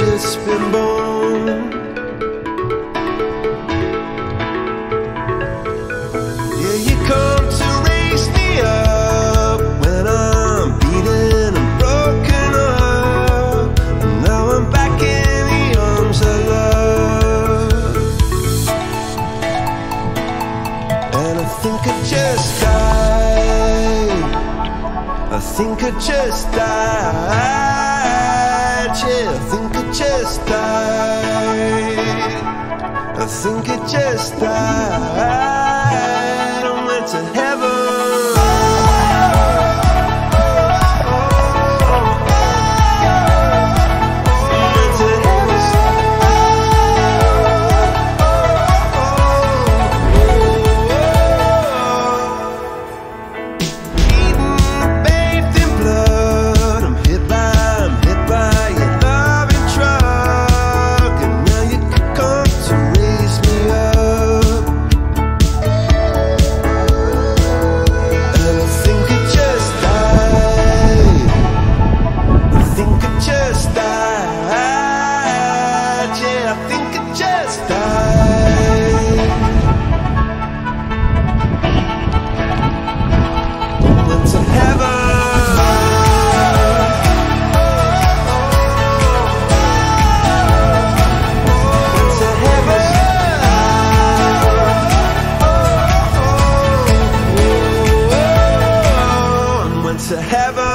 Just been born. Yeah, you come to raise me up when I'm beaten and broken up. Now I'm back in the arms of love. And I think I just died. I think I just died chest, I think I just died. I think I just died. I'm went to heaven. to heaven.